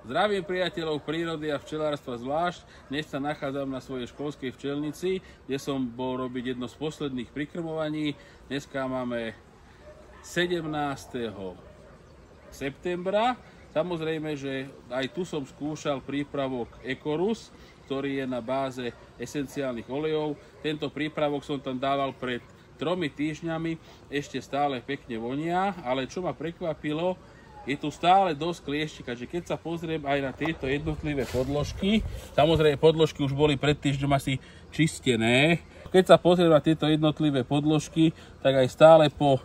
Zdravím priateľov prírody a včelárstva zvlášť. Dnes sa nachádzam na svojej školskej včelnici, kde som bol robiť jedno z posledných prikrmovaní. Dneska máme 17. septembra. Samozrejme, že aj tu som skúšal prípravok Ecorus, ktorý je na báze esenciálnych olejov. Tento prípravok som tam dával pred tromi týždňami, ešte stále pekne vonia, ale čo ma prekvapilo, je tu stále dosť klieštika, že keď sa pozriem aj na tieto jednotlivé podložky, samozrejme podložky už boli pred týždňom asi čistené, keď sa pozriem na tieto jednotlivé podložky, tak aj stále po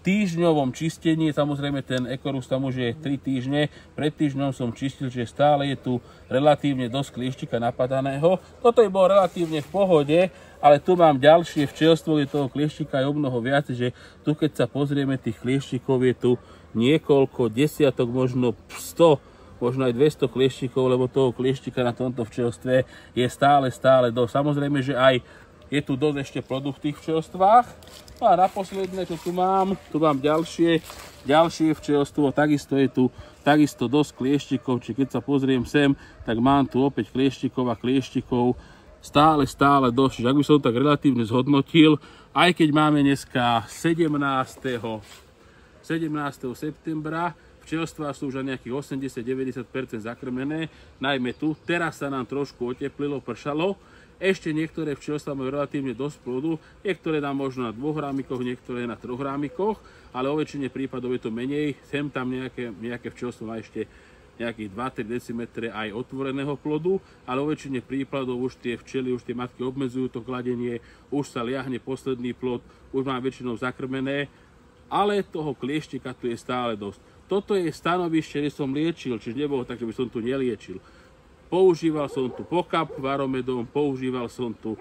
týždňovom čistení, samozrejme ten Ekorus tam už je 3 týždne, pred týždňom som čistil, že stále je tu relatívne dosť klieštika napadaného. Toto je bolo relatívne v pohode, ale tu mám ďalšie včelstvo, je toho klieštika aj o mnoho viac, že tu keď sa pozrieme, tých klieštikov je tu niekoľko desiatok, možno 100, možno aj 200 klieštikov, lebo toho klieštika na tomto včelstve je stále, stále dosť. Samozrejme, že aj je tu dosť ešte produkt v tých včelstvách. No a naposledné, čo tu mám, tu mám ďalšie, ďalšie včelstvo, takisto je tu takisto dosť klieštikov, či keď sa pozriem sem, tak mám tu opäť klieštikov a klieštikov, stále, stále dosť, ak by som tak relatívne zhodnotil, aj keď máme dneska 17. 17. septembra. Včelstvá sú už nejakých 80-90% zakrmené, najmä tu. Teraz sa nám trošku oteplilo, pršalo. Ešte niektoré včelstvá majú relatívne dosť plodu, niektoré nám možno na 2 rámikoch, niektoré na 3 rámikoch, ale o väčšine prípadov je to menej. Sem tam nejaké, nejaké včelstvo má ešte nejakých 2-3 dm aj otvoreného plodu, ale o väčšine prípadov už tie včely, už tie matky obmedzujú to kladenie, už sa liahne posledný plod, už má väčšinou zakrmené ale toho klieštika tu je stále dosť. Toto je stanovište, kde som liečil, čiže nebolo tak, že by som tu neliečil. Používal som tu pokap varomedom, používal som tu,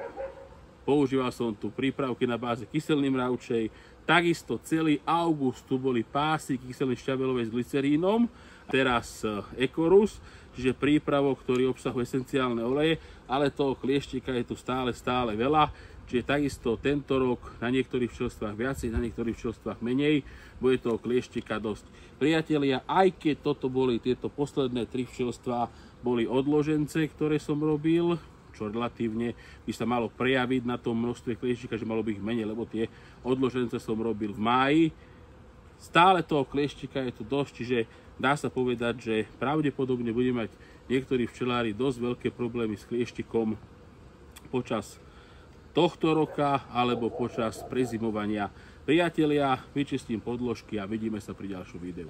používal som tu prípravky na báze kyselný mravčej, takisto celý august tu boli pásy kyselný šťabelovej s glycerínom, teraz Ecorus, čiže prípravok, ktorý obsahuje esenciálne oleje, ale toho klieštika je tu stále, stále veľa. Čiže takisto tento rok na niektorých včelstvách viacej, na niektorých včelstvách menej, bude toho klieštika dosť. Priatelia, aj keď toto boli tieto posledné tri včelstvá, boli odložence, ktoré som robil, čo relatívne by sa malo prejaviť na tom množstve klieštika, že malo by ich menej, lebo tie odložence som robil v máji. Stále toho klieštika je tu dosť, čiže dá sa povedať, že pravdepodobne budeme mať niektorí včelári dosť veľké problémy s klieštikom počas tohto roka alebo počas prezimovania. Priatelia, vyčistím podložky a vidíme sa pri ďalšom videu.